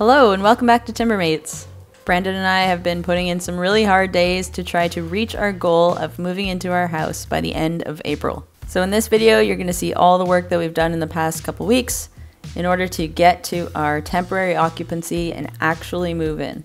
Hello, and welcome back to Timbermates. Brandon and I have been putting in some really hard days to try to reach our goal of moving into our house by the end of April. So, in this video, you're going to see all the work that we've done in the past couple weeks in order to get to our temporary occupancy and actually move in.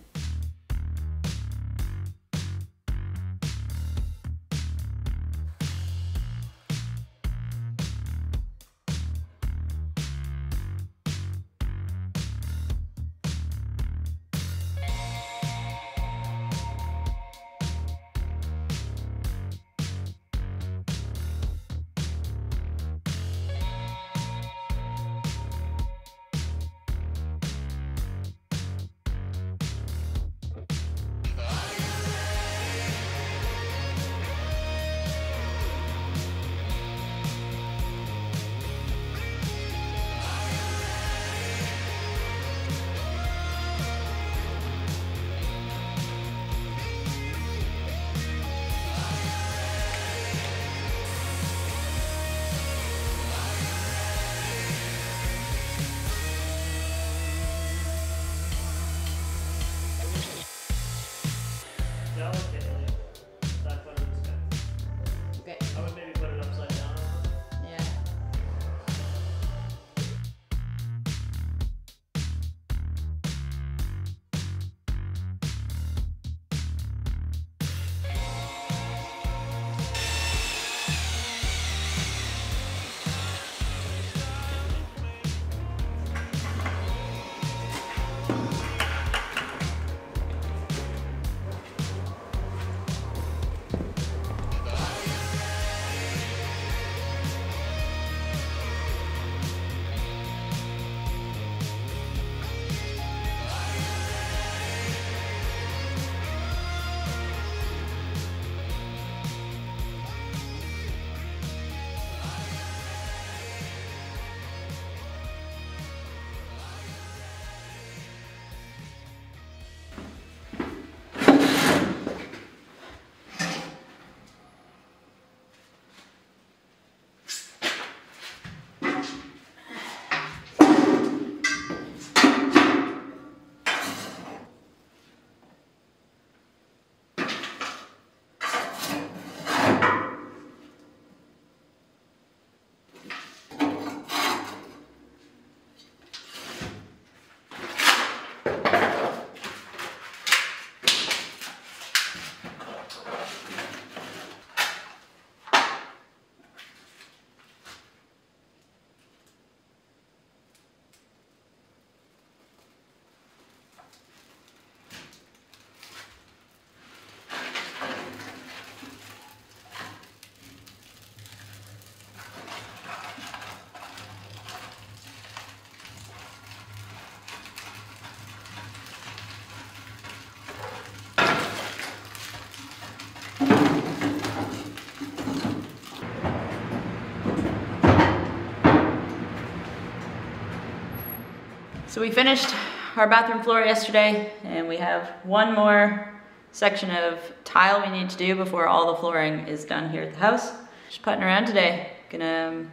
So we finished our bathroom floor yesterday and we have one more section of tile we need to do before all the flooring is done here at the house. Just putting around today. Gonna um,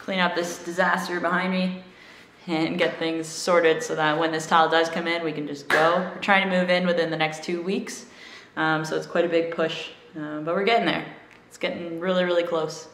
clean up this disaster behind me and get things sorted so that when this tile does come in, we can just go. We're trying to move in within the next two weeks. Um, so it's quite a big push, uh, but we're getting there. It's getting really, really close.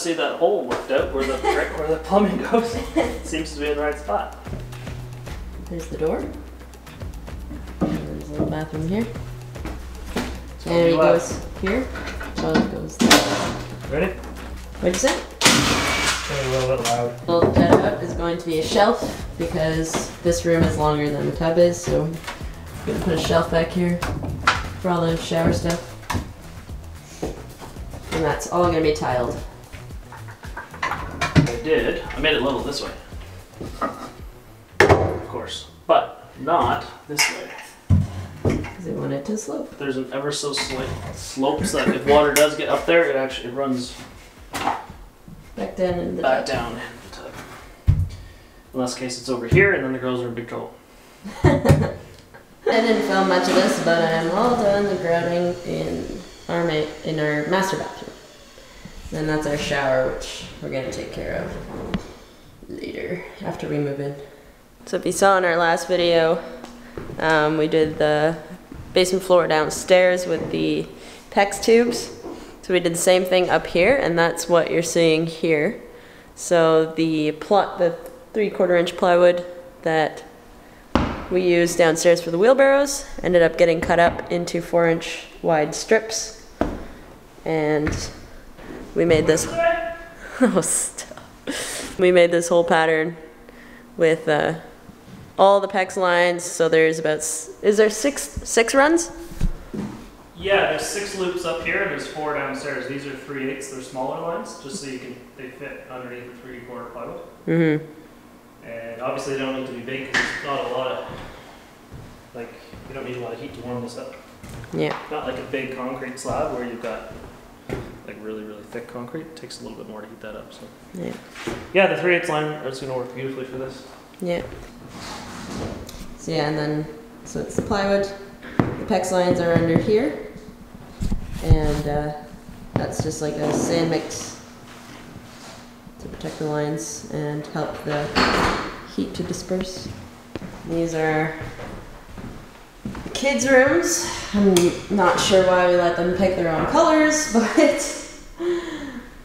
See that hole worked out where the where the plumbing goes. Seems to be in the right spot. There's the door. There's a little bathroom here. And it left. goes here. Oh, it goes there. Ready? What'd you say? A little bit loud. The little cutout is going to be a shelf because this room is longer than the tub is, so I'm gonna put a shelf back here for all the shower stuff. And that's all gonna be tiled. I did. I made it level this way. Of course. But not this way. Because I want it to slope. There's an ever so slight slope so that if water does get up there, it actually it runs Back down in the back tub. down in the tub. In this case, it's over here, and then the girls are in big trouble. I didn't film much of this, but I'm all done the grouting in our in our master bathroom. Then that's our shower, which we're gonna take care of later after we move in. So if you saw in our last video, um, we did the basement floor downstairs with the PEX tubes. So we did the same thing up here, and that's what you're seeing here. So the plot, the three quarter inch plywood that we used downstairs for the wheelbarrows ended up getting cut up into four inch wide strips and we made this oh stop we made this whole pattern with uh, all the pex lines so there's about is there six six runs Yeah, there's six loops up here, and there's four downstairs. These are three eighths. They're smaller lines, just so you can they fit underneath the three quarter plywood. mm-hmm And obviously, they don't need to be big because it's not a lot of like you don't need a lot of heat to warm this up. yeah Not like a big concrete slab where you've got really really thick concrete. It takes a little bit more to heat that up. So yeah yeah, the three eighths line is going to work beautifully for this. yeah so yeah and then so it's the plywood the pex lines are under here and uh, that's just like a sand mix to protect the lines and help the heat to disperse. These are the kids' rooms. I'm not sure why we let them pick their own colors, but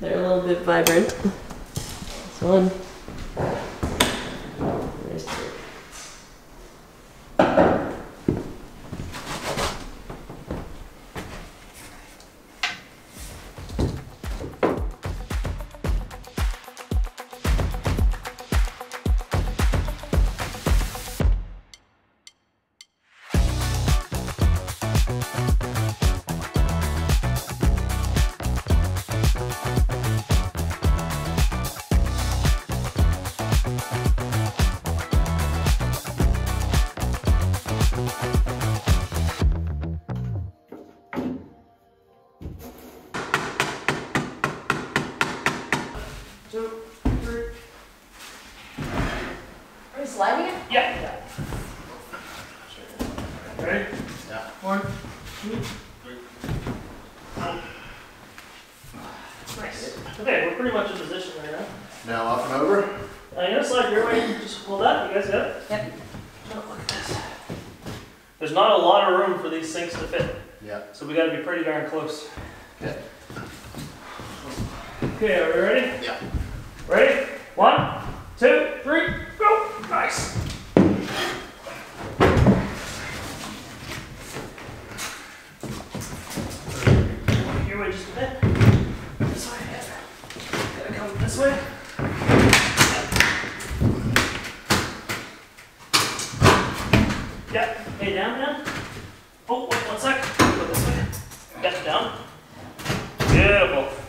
they're a little bit vibrant. This one. Are we sliding it? Yeah. Ready? Yeah. One, two, three. Nice. Okay, we're pretty much in position right now. Now up and over. Uh, I'm gonna slide your way. Just hold that. You guys got it? Yep. Oh, look at this. There's not a lot of room for these sinks to fit, Yeah. so we gotta be pretty darn close. Okay. Okay, are we ready? Yeah. Ready? One, two, three, go! Nice. Your way just a bit. This way. Gotta come this way. Yeah. Hey, down, down. Oh, wait, one sec. Go this way. Yeah, down. Beautiful.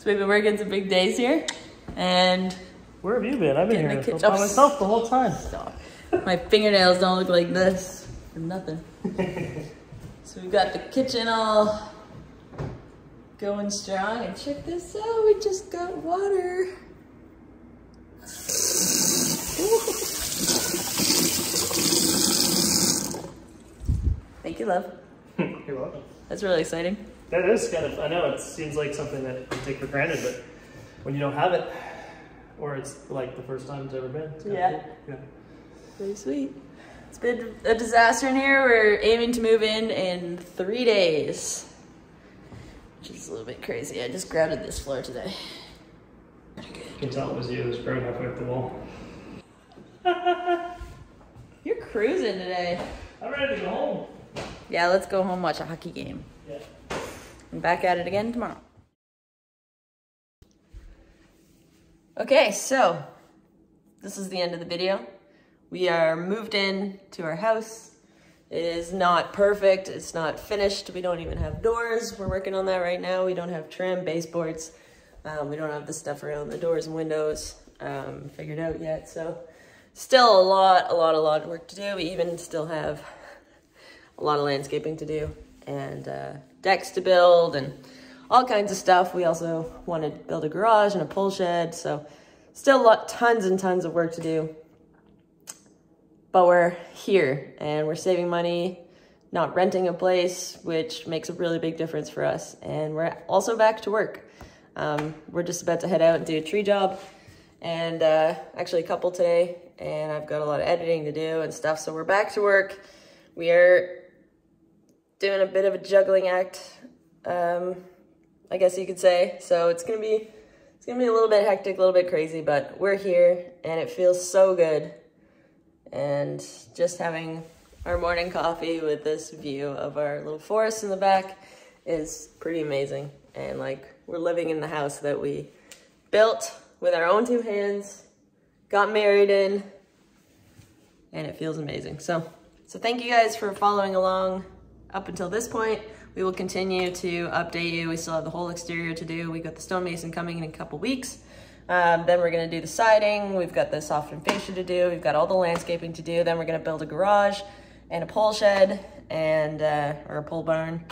So we've been working some big days here, and Where have you been? I've been here by myself the whole time. my fingernails don't look like this for nothing. so we've got the kitchen all going strong, and check this out, we just got water. Thank you, love. You're welcome. That's really exciting. That is kind of, I know it seems like something that you take for granted, but when you don't have it, or it's like the first time it's ever been. it's Yeah. cool. Yeah. Very sweet. It's been a disaster in here. We're aiming to move in in three days, which is a little bit crazy. I just grounded this floor today. You can tell it was you. It was ground halfway up the wall. You're cruising today. I'm ready to go home. Yeah, let's go home watch a hockey game. Yeah. And back at it again tomorrow. Okay, so this is the end of the video. We are moved in to our house. It is not perfect. It's not finished. We don't even have doors. We're working on that right now. We don't have trim, baseboards. Um, we don't have the stuff around the doors and windows um, figured out yet. So still a lot, a lot, a lot of work to do. We even still have a lot of landscaping to do and uh, decks to build and all kinds of stuff. We also want to build a garage and a pole shed. So still lot, tons and tons of work to do. But we're here and we're saving money, not renting a place, which makes a really big difference for us. And we're also back to work. Um, we're just about to head out and do a tree job and uh, actually a couple today. And I've got a lot of editing to do and stuff. So we're back to work. We are doing a bit of a juggling act, um, I guess you could say. So it's gonna be it's gonna be a little bit hectic, a little bit crazy, but we're here and it feels so good. And just having our morning coffee with this view of our little forest in the back is pretty amazing. And like we're living in the house that we built with our own two hands, got married in, and it feels amazing. So, so thank you guys for following along up until this point. We will continue to update you. We still have the whole exterior to do. We got the stonemason coming in a couple weeks. Um, then we're gonna do the siding. We've got the soffit and fascia to do. We've got all the landscaping to do. Then we're gonna build a garage and a pole shed and, uh, or a pole barn.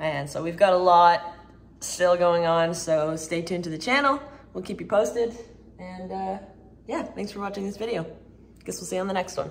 And so we've got a lot still going on. So stay tuned to the channel. We'll keep you posted. And uh, yeah, thanks for watching this video. Guess we'll see you on the next one.